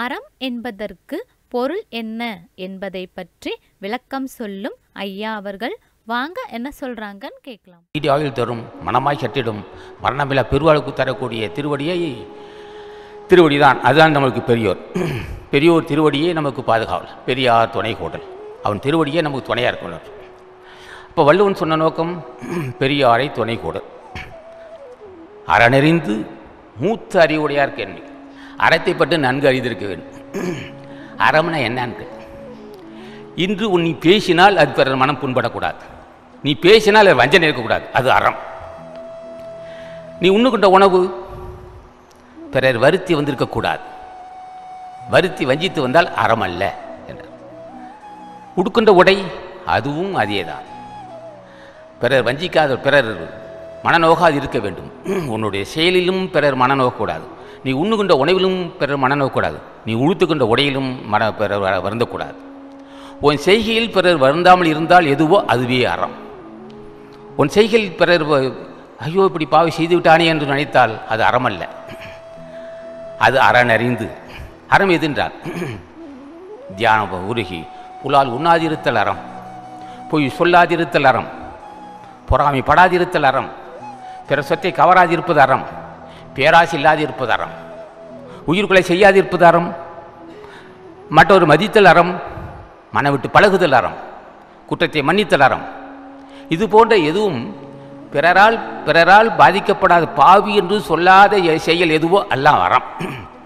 அறம் என்பதற்கு பொருள் என்ன என்பதை பற்றி விளக்கம் சொல்லும் ஐயா அவர்கள். வாங்க என்ன சொல்றாங்கன்னு கேட்கலாம். நீடி ஆயுள் தரும் மனமாய் சட்டிடும் மரணமில்லா பெருவாளுக்கு தரக்கூடிய திருவடியை திருவடி தான் அதுதான் நமக்கு பெரியோர். பெரியோர் திருவடியே நமக்கு பாதுகாவல். பெரியார் துணை கோடல் அவன் திருவடியே நமக்கு துணையாக இருக்கணும். அப்போ வள்ளுவன் சொன்ன நோக்கம் பெரியாரை துணை கோடல் அறநெறிந்து மூத்த அறிவுடையார் கேள்வி அறத்தை பற்றி நன்கு அறிந்திருக்க வேண்டும். அறம்னா என்னன்னு இன்று உன் நீ பேசினால் அது பிறர் மனம் புண்படக்கூடாது. நீ பேசினால் அது வஞ்சனை இருக்கக்கூடாது. அது அறம். நீ உண்ணுகின்ற உணவு? பிறர் வருத்தி வந்திருக்கக்கூடாது. வருத்தி வஞ்சித்து வந்தால் அறம் அல்ல என்றார். உடுக்கின்ற உடை அதுவும் அதே தான் பிறர் வஞ்சிக்காத பிறர் மனநோகாது இருக்க வேண்டும். உன்னுடைய செயலிலும் பிறர் மனநோகக்கூடாது. நீ உண்ணுகின்ற உணவிலும் பிறர் மனநோக்கூடாது நீ உடுத்துகின்ற உடையிலும் மன பிறர் வருந்தக்கூடாது. உன் செய்கையில் பிறர் வருந்தாமல் இருந்தால் எதுவோ அதுவே அறம். உன் செய்கையில் பிறர் ஐயோ இப்படி பாவி செய்து விட்டானே என்று நினைத்தால் அது அறமல்ல. அது அறநறிந்து. அறம் எதுன்றார் தியானம் உருகி புலால் உண்ணாதிருத்தல் அறம். பொய் சொல்லாதிருத்தல் அறம். பொறாமை படாதிருத்தல் அறம். பிற சொத்தை கவராதிருப்பது அறம். பேராசை இல்லாதிருப்பது அறம். உயிர்கொலை செய்யாதிருப்பது அறம். மற்றொரு மதித்தல் அறம் மனவிட்டு பழகுதல் அறம். குற்றத்தை மன்னித்தல் அறம். இது போன்ற எதுவும் பிறரால் பிறரால் பாதிக்கப்படாத பாவி என்று சொல்லாத செயல் எதுவோ எல்லாம் அறம்.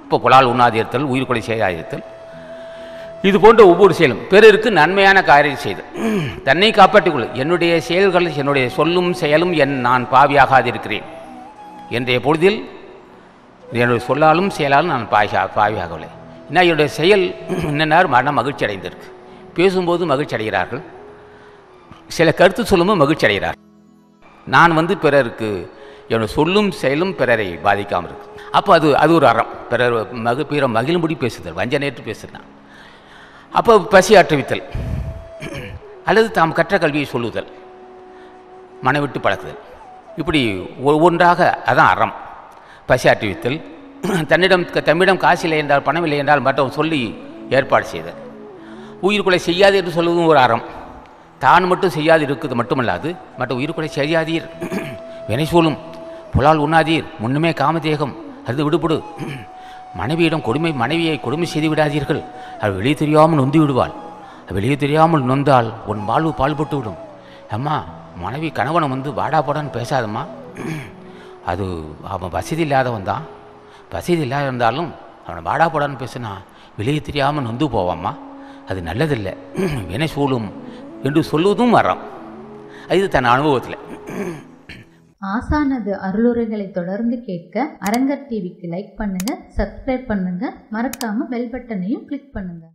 இப்போ புலால் உண்ணாதிருத்தல் உயிர்கொலை செய்யாதிருத்தல். இது போன்ற ஒவ்வொரு செயலும் பிறருக்கு நன்மையான காரியம் செய்து தன்னை காப்பாற்றிக் கொள்ள என்னுடைய செயல்கள் என்னுடைய சொல்லும் செயலும் என் நான் பாவியாகாதிருக்கிறேன். என்றைய பொழுதில் என்னுடைய சொல்லாலும் செயலாலும் நான் பாய் பாவியாகவில்லை. என்ன என்னுடைய செயல் இன்ன மன மகிழ்ச்சி அடைந்திருக்கு பேசும்போது மகிழ்ச்சி அடைகிறார்கள் சில கருத்து சொல்லும்போது மகிழ்ச்சி அடைகிறார்கள் நான் வந்து பிறருக்கு என்னுடைய சொல்லும் செயலும் பிறரை பாதிக்காமல் இருக்கு. அப்போ அது அது ஒரு அறம். பிறர் மகு பிற மகிழும்படி பேசுதல் வஞ்சனையற்று பேசுகிறான் அப்போ பசி ஆற்றுவித்தல் அல்லது தாம் கற்ற கல்வியை சொல்லுதல் மனைவிட்டு பழக்குதல். இப்படி ஒவ்வொன்றாக அதான் அறம். பசி ஆற்றுவித்தல் தன்னிடம் தம்மிடம் காசு இல்லை என்றால் பணம் இல்லை என்றால் மற்றவன் சொல்லி ஏற்பாடு செய்தல். உயிர்கொலை செய்யாது என்று சொல்வதும் ஒரு அறம். தான் மட்டும் செய்யாது இருக்குது மட்டுமல்லாது மற்ற உயிர்கொலை செய்யாதீர். வினை சூழும் புலால் உண்ணாதீர். முன்னுமே காமதேகம் அது விடுபடு. மனைவியிடம் கொடுமை மனைவியை கொடுமை செய்து விடாதீர்கள். அவள் வெளியே தெரியாமல் நொந்து விடுவாள். அவள் வெளியே தெரியாமல் நொந்தால் உன் வாழ்வு பால்பட்டு விடும் அம்மா மனைவி கணவனை வந்து வாடா போடான்னு பேசாதம்மா. அது அவன் வசதி இல்லாதவன் தான். வசதி இல்லாத இருந்தாலும் அவனை வாடா போடான்னு பேசுனா வெளியே தெரியாமல் நொந்து போவாம்மா. அது நல்லதில்லை. வினை சூழும் என்று சொல்லுவதும் அறம். இது தன் அனுபவத்தில். ஆசானது அருளுரைகளை தொடர்ந்து கேட்க அரங்கர் டிவிக்கு லைக் பண்ணுங்க சப்ஸ்கிரைப் பண்ணுங்க. மறக்காம பெல் பட்டனையும் கிளிக் பண்ணுங்க.